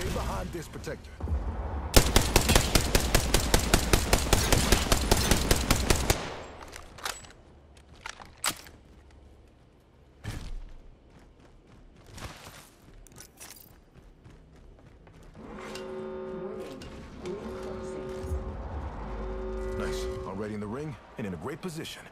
behind this protector. Nice. Already in the ring and in a great position.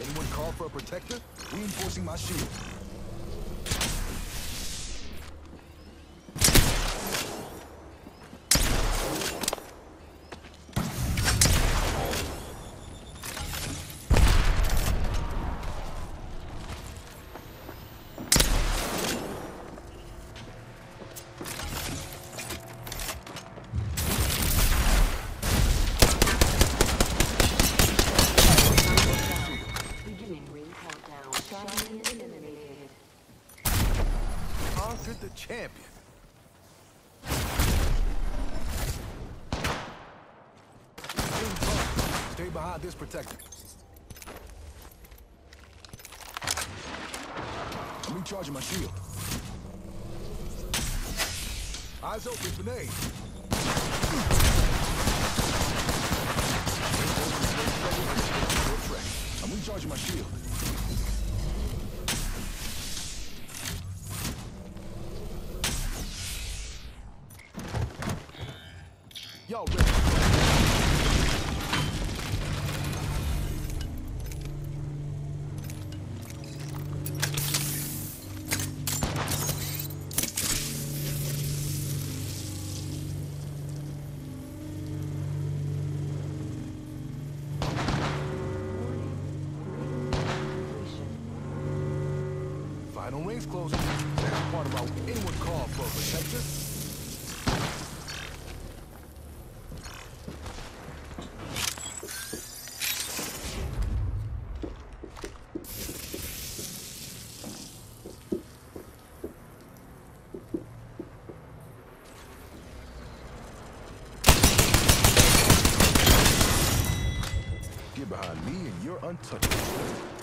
Anyone call for a protector? Reinforcing my shield. Beginning ring Conquered the champion. Stay behind this protector. I'm recharging my shield. Eyes open, grenade. I'm recharging my shield. Y'all ready? Final rings closing. That's part of our anyone call for protector. behind me and you're untouchable.